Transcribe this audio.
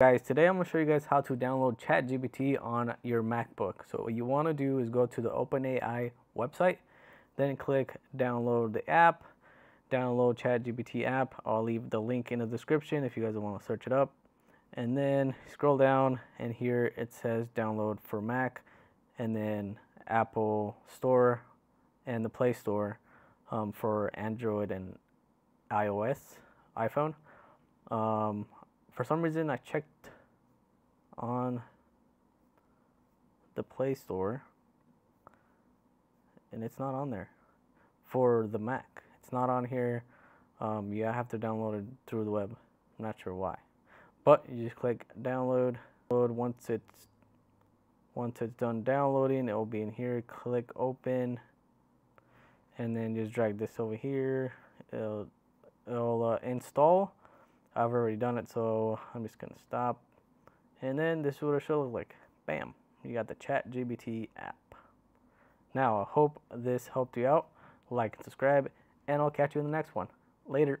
Guys, today I'm going to show you guys how to download ChatGPT on your MacBook. So what you want to do is go to the OpenAI website, then click download the app, download ChatGPT app. I'll leave the link in the description if you guys want to search it up. And then scroll down and here it says download for Mac and then Apple Store and the Play Store um, for Android and iOS, iPhone. Um, for some reason I checked on the Play Store and it's not on there for the Mac. It's not on here. Um, you have to download it through the web. I'm not sure why. But you just click download. Once it's once it's done downloading, it will be in here. Click open and then just drag this over here. It'll, it'll uh, install I've already done it, so I'm just to stop. And then this is what it should look like. Bam. You got the ChatGPT app. Now, I hope this helped you out. Like and subscribe, and I'll catch you in the next one. Later.